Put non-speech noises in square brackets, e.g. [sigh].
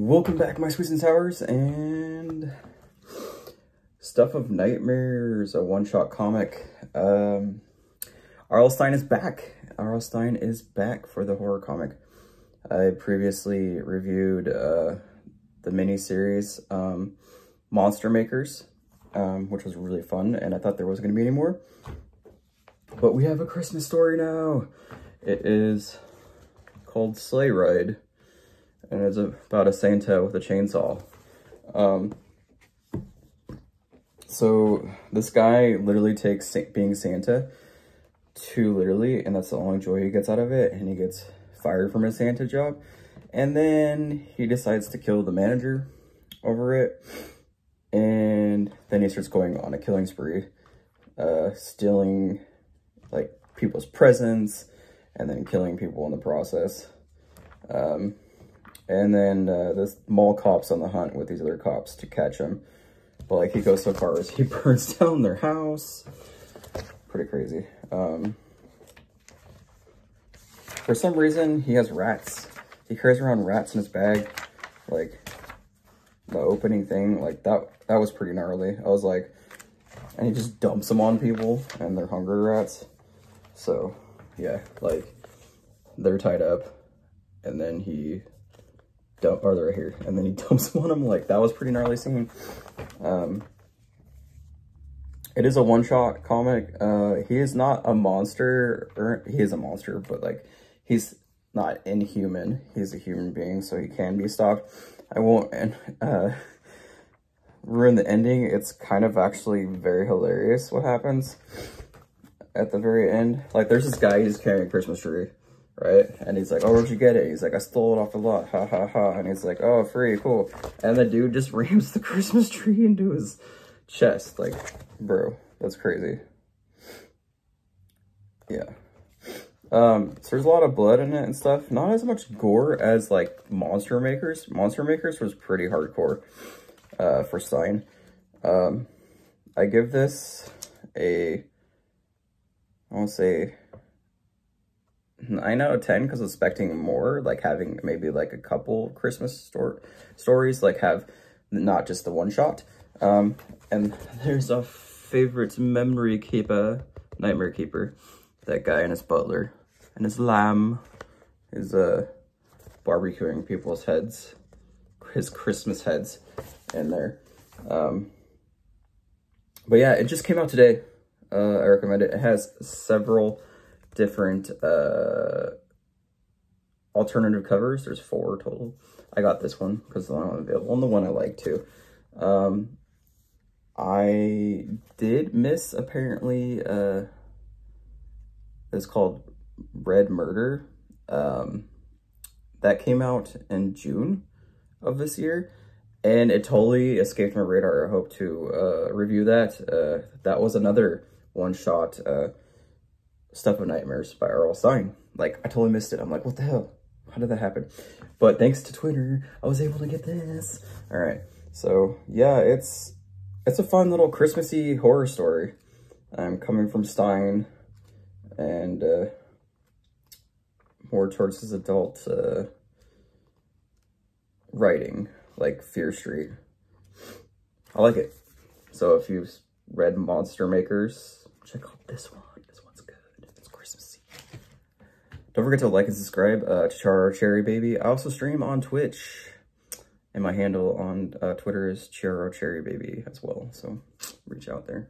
welcome back my sweets and sours and stuff of nightmares a one-shot comic um R.L. Stine is back R.L. Stine is back for the horror comic i previously reviewed uh the mini-series um monster makers um which was really fun and i thought there wasn't going to be any more but we have a christmas story now it is called slay ride and it's about a Santa with a chainsaw. Um, so this guy literally takes being Santa too literally, and that's the only joy he gets out of it, and he gets fired from his Santa job. And then he decides to kill the manager over it, and then he starts going on a killing spree, uh, stealing like people's presents, and then killing people in the process. Um, and then uh, this mall cop's on the hunt with these other cops to catch him. But like he goes so far as he [laughs] burns down their house. Pretty crazy. Um, for some reason, he has rats. He carries around rats in his bag. Like the opening thing, like that, that was pretty gnarly. I was like, and he just dumps them on people and they're hungry rats. So yeah, like they're tied up and then he dump, or right here, and then he [laughs] dumps one. I'm like, that was pretty gnarly scene. Um, it is a one-shot comic. Uh, he is not a monster, or he is a monster, but like, he's not inhuman. He's a human being, so he can be stopped. I won't uh, ruin the ending. It's kind of actually very hilarious what happens at the very end. Like, there's this guy, he's carrying a Christmas tree right? And he's like, oh, where'd you get it? He's like, I stole it off the lot, ha ha ha. And he's like, oh, free, cool. And the dude just [laughs] rams the Christmas tree into his chest. Like, bro, that's crazy. Yeah. Um, so there's a lot of blood in it and stuff. Not as much gore as, like, Monster Makers. Monster Makers was pretty hardcore, uh, for Sign. Um, I give this a, I want to say 9 out of 10 because expecting more, like having maybe like a couple Christmas store stories, like have not just the one shot. Um, and [laughs] there's a favorite memory keeper, nightmare keeper, that guy and his butler and his lamb is uh, barbecuing people's heads, his Christmas heads in there. Um, but yeah, it just came out today. Uh, I recommend it. It has several different uh, alternative covers. There's four total. I got this one because the one available and the one I like too. Um, I did miss apparently, uh, it's called Red Murder. Um, that came out in June of this year and it totally escaped my radar. I hope to uh, review that. Uh, that was another one shot uh, Stuff of Nightmares by R.L. Stine. Like, I totally missed it. I'm like, what the hell? How did that happen? But thanks to Twitter, I was able to get this. All right. So, yeah, it's it's a fun little Christmassy horror story. I'm coming from Stine and uh, more towards his adult uh, writing, like Fear Street. I like it. So if you've read Monster Makers, check out this one. Don't forget to like and subscribe uh, to Chihiro Cherry Baby. I also stream on Twitch. And my handle on uh, Twitter is Chihiro Cherry Baby as well. So reach out there.